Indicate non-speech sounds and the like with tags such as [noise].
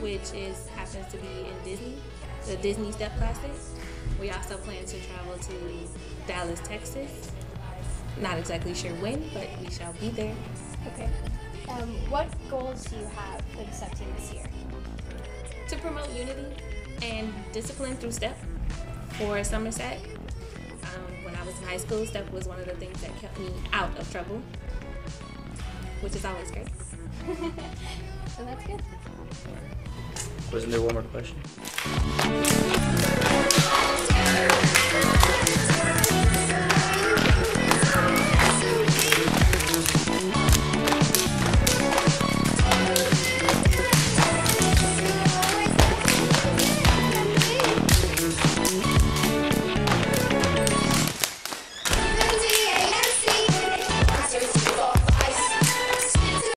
Which is happens to be in Disney, the Disney Step Classic. We also plan to travel to Dallas, Texas. Not exactly sure when, but we shall be there. Okay. Um, what goals do you have for the step team this year? To promote unity and discipline through STEP for Somerset. Um, when I was in high school, STEP was one of the things that kept me out of trouble, which is always great. [laughs] So that's good. Wasn't there one more question?